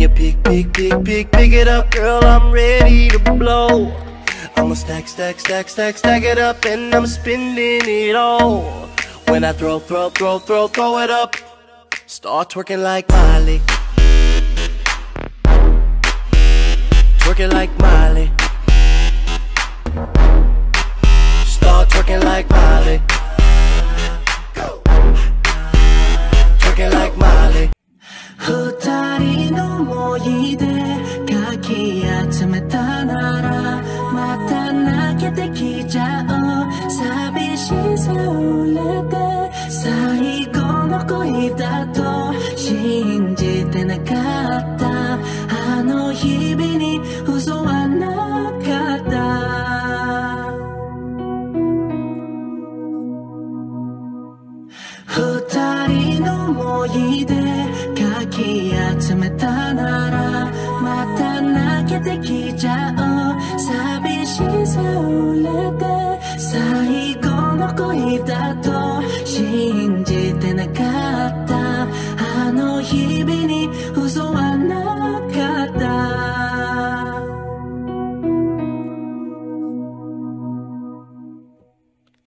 you pick, pick, pick, pick, pick it up, girl, I'm ready to blow. I'ma stack, stack, stack, stack, stack it up, and I'm spending it all. When I throw, throw, throw, throw, throw it up, start twerking like Miley. Twerking like Miley. Start twerking like Miley. い出かき集めたならまた泣けてきちゃう。寂しさを入れて最後の恋だと信じてなかったあの日々に嘘はなかった二人の思い出冷めたならまた泣けてきちゃう。寂しさを入れて最後の恋だと信じてなかった。あの日々に